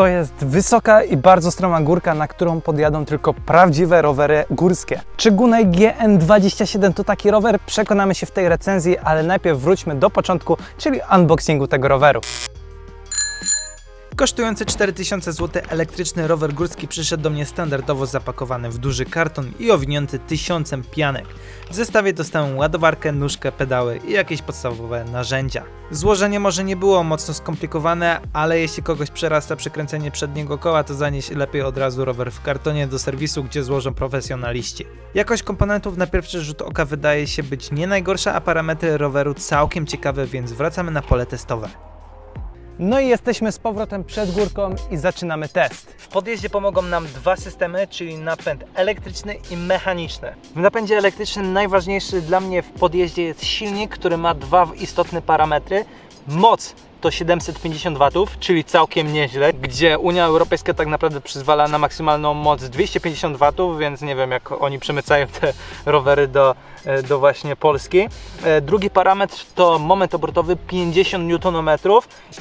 To jest wysoka i bardzo stroma górka, na którą podjadą tylko prawdziwe rowery górskie. Czy Gunaj GN27 to taki rower? Przekonamy się w tej recenzji, ale najpierw wróćmy do początku, czyli unboxingu tego roweru. Kosztujący 4000 zł elektryczny rower górski przyszedł do mnie standardowo zapakowany w duży karton i owinięty tysiącem pianek. W zestawie dostałem ładowarkę, nóżkę, pedały i jakieś podstawowe narzędzia. Złożenie może nie było mocno skomplikowane, ale jeśli kogoś przerasta przekręcenie przedniego koła, to zanieś lepiej od razu rower w kartonie do serwisu, gdzie złożą profesjonaliści. Jakość komponentów na pierwszy rzut oka wydaje się być nie najgorsza, a parametry roweru całkiem ciekawe, więc wracamy na pole testowe. No i jesteśmy z powrotem przed górką i zaczynamy test. W podjeździe pomogą nam dwa systemy, czyli napęd elektryczny i mechaniczny. W napędzie elektrycznym najważniejszy dla mnie w podjeździe jest silnik, który ma dwa istotne parametry. Moc to 750 W, czyli całkiem nieźle, gdzie Unia Europejska tak naprawdę przyzwala na maksymalną moc 250 W, więc nie wiem jak oni przemycają te rowery do, do właśnie Polski. E, drugi parametr to moment obrotowy 50 Nm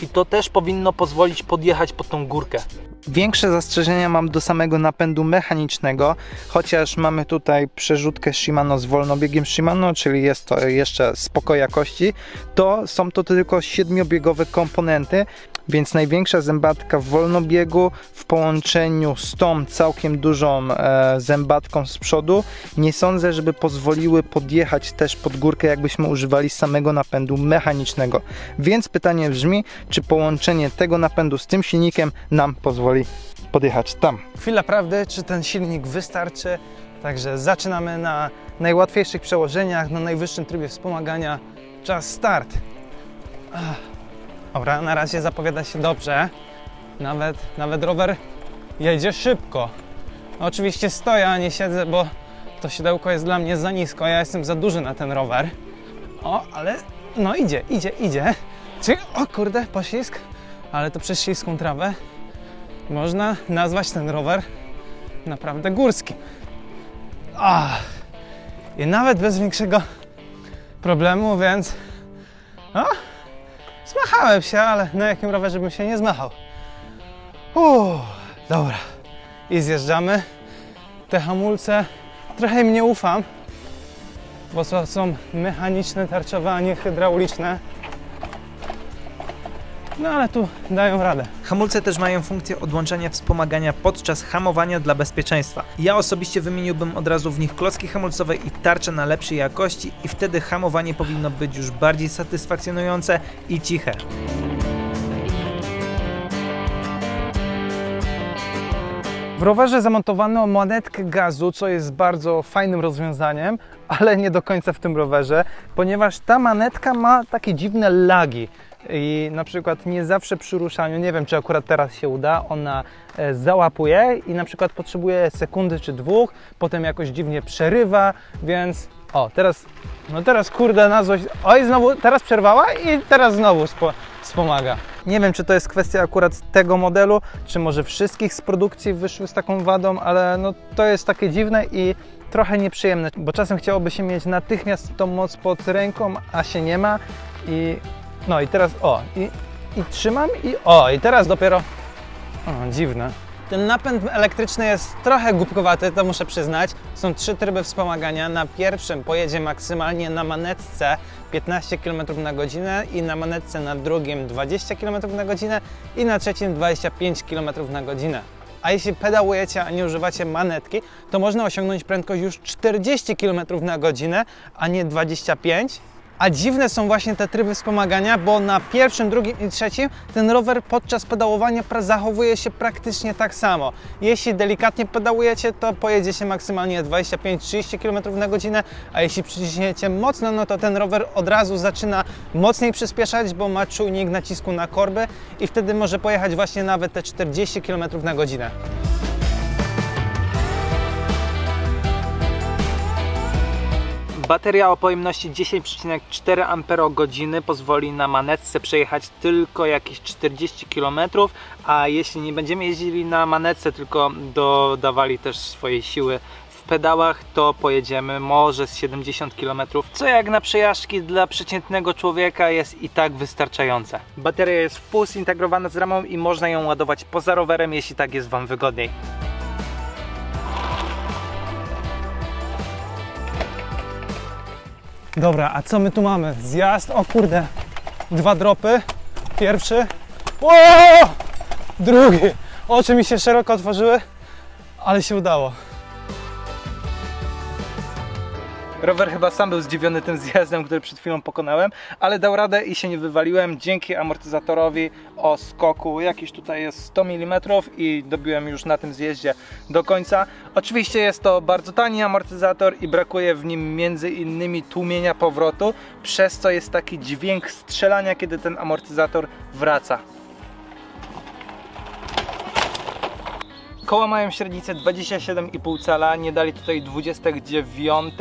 i to też powinno pozwolić podjechać pod tą górkę. Większe zastrzeżenia mam do samego napędu mechanicznego, chociaż mamy tutaj przerzutkę Shimano z wolnobiegiem Shimano, czyli jest to jeszcze spoko jakości, to są to tylko siedmiobiegowe komponenty, więc największa zębatka w wolnobiegu w połączeniu z tą całkiem dużą e, zębatką z przodu nie sądzę, żeby pozwoliły podjechać też pod górkę jakbyśmy używali samego napędu mechanicznego. Więc pytanie brzmi, czy połączenie tego napędu z tym silnikiem nam pozwoli podjechać tam. Chwila prawdy, czy ten silnik wystarczy? Także zaczynamy na najłatwiejszych przełożeniach, na najwyższym trybie wspomagania. Czas start. Ach. Dobra, na razie zapowiada się dobrze. Nawet, nawet rower jedzie szybko. Oczywiście stoję, a nie siedzę, bo to siodełko jest dla mnie za nisko. Ja jestem za duży na ten rower. O, ale no idzie, idzie, idzie. Czy, o kurde, poślizg. Ale to przez śliską trawę można nazwać ten rower naprawdę górskim. Ach. I nawet bez większego problemu, więc... O, Zmachałem się, ale na jakim rowerze bym się nie zmachał. Uuu, dobra. I zjeżdżamy. Te hamulce trochę im nie ufam, bo są mechaniczne, tarczowe, a nie hydrauliczne. No ale tu dają radę. Hamulce też mają funkcję odłączania wspomagania podczas hamowania dla bezpieczeństwa. Ja osobiście wymieniłbym od razu w nich klocki hamulcowe i tarcze na lepszej jakości i wtedy hamowanie powinno być już bardziej satysfakcjonujące i ciche. W rowerze zamontowano manetkę gazu, co jest bardzo fajnym rozwiązaniem, ale nie do końca w tym rowerze, ponieważ ta manetka ma takie dziwne lagi i na przykład nie zawsze przy ruszaniu, nie wiem czy akurat teraz się uda, ona e, załapuje i na przykład potrzebuje sekundy czy dwóch, potem jakoś dziwnie przerywa, więc o, teraz, no teraz kurde na złość, oj znowu, teraz przerwała i teraz znowu spo, wspomaga. Nie wiem, czy to jest kwestia akurat tego modelu, czy może wszystkich z produkcji wyszły z taką wadą, ale no to jest takie dziwne i trochę nieprzyjemne, bo czasem chciałoby się mieć natychmiast tą moc pod ręką, a się nie ma i no i teraz, o, i, i trzymam i o, i teraz dopiero, o, dziwne. Ten napęd elektryczny jest trochę głupkowaty, to muszę przyznać. Są trzy tryby wspomagania. Na pierwszym pojedzie maksymalnie na manetce 15 km na godzinę i na manetce na drugim 20 km na godzinę i na trzecim 25 km na godzinę. A jeśli pedałujecie, a nie używacie manetki, to można osiągnąć prędkość już 40 km na godzinę, a nie 25 a dziwne są właśnie te tryby wspomagania, bo na pierwszym, drugim i trzecim ten rower podczas pedałowania zachowuje się praktycznie tak samo. Jeśli delikatnie pedałujecie, to pojedziecie maksymalnie 25-30 km na godzinę, a jeśli przyciśniecie mocno, no to ten rower od razu zaczyna mocniej przyspieszać, bo ma czujnik nacisku na korby i wtedy może pojechać właśnie nawet te 40 km na godzinę. Bateria o pojemności 10,4 Ah pozwoli na manetce przejechać tylko jakieś 40 km, a jeśli nie będziemy jeździli na manetce, tylko dodawali też swojej siły pedałach to pojedziemy może z 70 km, co jak na przejażdżki dla przeciętnego człowieka jest i tak wystarczające. Bateria jest pół zintegrowana z ramą i można ją ładować poza rowerem, jeśli tak jest Wam wygodniej. Dobra, a co my tu mamy? Zjazd, o kurde, dwa dropy. Pierwszy. O! Drugi. Oczy mi się szeroko otworzyły, ale się udało. Rower chyba sam był zdziwiony tym zjazdem, który przed chwilą pokonałem, ale dał radę i się nie wywaliłem dzięki amortyzatorowi o skoku. Jakiś tutaj jest 100 mm i dobiłem już na tym zjeździe do końca. Oczywiście jest to bardzo tani amortyzator i brakuje w nim między innymi tłumienia powrotu, przez co jest taki dźwięk strzelania, kiedy ten amortyzator wraca. Koła mają średnicę 27,5 cala, nie dali tutaj 29.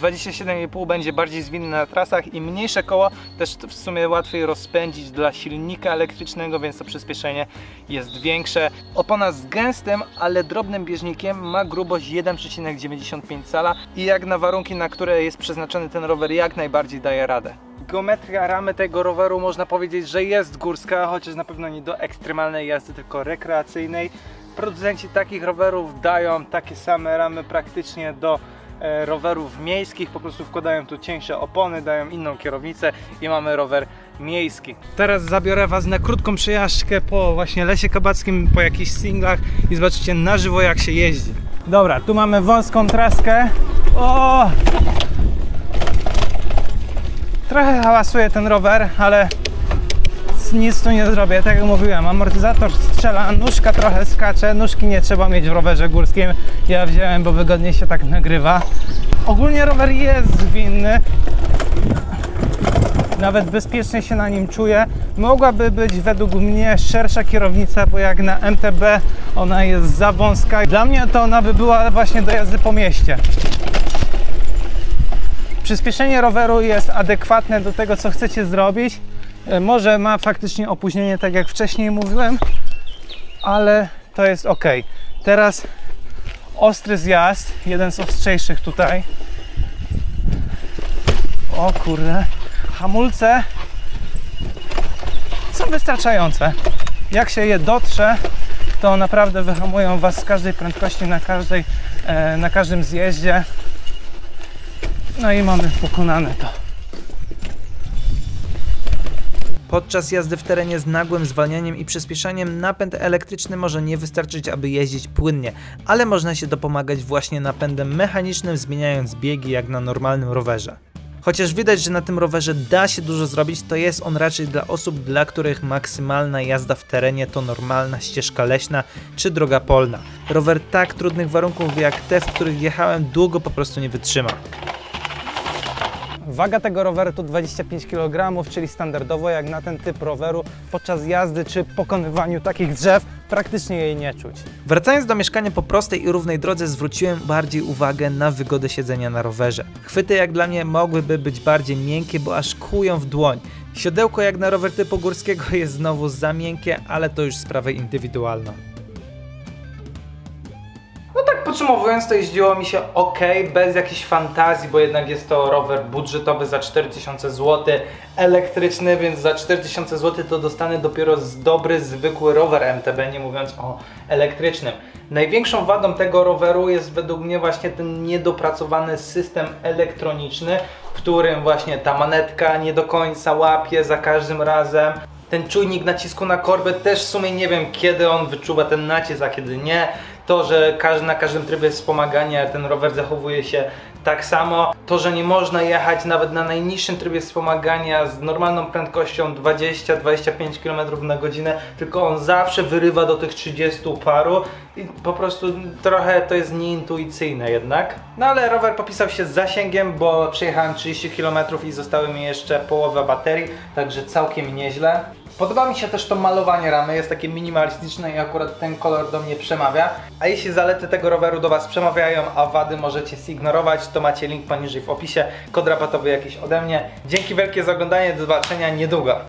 27,5 będzie bardziej zwinne na trasach i mniejsze koło też w sumie łatwiej rozpędzić dla silnika elektrycznego, więc to przyspieszenie jest większe. Opona z gęstym, ale drobnym bieżnikiem ma grubość 1,95 cala i jak na warunki, na które jest przeznaczony ten rower, jak najbardziej daje radę. Geometria ramy tego roweru można powiedzieć, że jest górska, chociaż na pewno nie do ekstremalnej jazdy, tylko rekreacyjnej. Producenci takich rowerów dają takie same ramy praktycznie do rowerów miejskich, po prostu wkładają tu cieńsze opony, dają inną kierownicę i mamy rower miejski. Teraz zabiorę Was na krótką przejażdżkę po właśnie Lesie Kabackim, po jakichś singlach i zobaczycie na żywo jak się jeździ. Dobra, tu mamy wąską traskę. O! Trochę hałasuje ten rower, ale nic tu nie zrobię. Tak jak mówiłem, amortyzator strzela, nóżka trochę skacze. Nóżki nie trzeba mieć w rowerze górskim. Ja wziąłem, bo wygodniej się tak nagrywa. Ogólnie rower jest zwinny. Nawet bezpiecznie się na nim czuję. Mogłaby być według mnie szersza kierownica, bo jak na MTB ona jest za wąska. Dla mnie to ona by była właśnie do jazdy po mieście. Przyspieszenie roweru jest adekwatne do tego, co chcecie zrobić. E, Może ma faktycznie opóźnienie, tak jak wcześniej mówiłem, ale to jest ok. Teraz ostry zjazd, jeden z ostrzejszych tutaj. O kurde, hamulce są wystarczające. Jak się je dotrze, to naprawdę wyhamują Was z każdej prędkości, na, każdej, e, na każdym zjeździe. No i mamy pokonane to. Podczas jazdy w terenie z nagłym zwalnianiem i przyspieszaniem napęd elektryczny może nie wystarczyć, aby jeździć płynnie, ale można się dopomagać właśnie napędem mechanicznym, zmieniając biegi jak na normalnym rowerze. Chociaż widać, że na tym rowerze da się dużo zrobić, to jest on raczej dla osób, dla których maksymalna jazda w terenie to normalna ścieżka leśna czy droga polna. Rower tak trudnych warunków jak te, w których jechałem, długo po prostu nie wytrzyma. Waga tego roweru to 25 kg, czyli standardowo jak na ten typ roweru podczas jazdy czy pokonywaniu takich drzew praktycznie jej nie czuć. Wracając do mieszkania po prostej i równej drodze, zwróciłem bardziej uwagę na wygodę siedzenia na rowerze. Chwyty jak dla mnie mogłyby być bardziej miękkie, bo aż kłują w dłoń. Siodełko jak na rower typu górskiego jest znowu za miękkie, ale to już sprawa indywidualna. Podsumowując, to jeździło mi się ok, bez jakiejś fantazji, bo jednak jest to rower budżetowy za 4000 zł, elektryczny, więc za 4000 zł to dostanę dopiero dobry, zwykły rower MTB, nie mówiąc o elektrycznym. Największą wadą tego roweru jest według mnie właśnie ten niedopracowany system elektroniczny, w którym właśnie ta manetka nie do końca łapie za każdym razem. Ten czujnik nacisku na korbę też w sumie nie wiem kiedy on wyczuwa ten nacisk, a kiedy nie. To, że na każdym trybie wspomagania ten rower zachowuje się tak samo. To, że nie można jechać nawet na najniższym trybie wspomagania z normalną prędkością 20-25 km na godzinę, tylko on zawsze wyrywa do tych 30 paru i po prostu trochę to jest nieintuicyjne jednak. No ale rower popisał się z zasięgiem, bo przejechałem 30 km i zostały mi jeszcze połowa baterii, także całkiem nieźle. Podoba mi się też to malowanie ramy, jest takie minimalistyczne i akurat ten kolor do mnie przemawia. A jeśli zalety tego roweru do Was przemawiają, a wady możecie zignorować, to macie link poniżej w opisie, kod rabatowy jakiś ode mnie. Dzięki wielkie za oglądanie, do zobaczenia niedługo.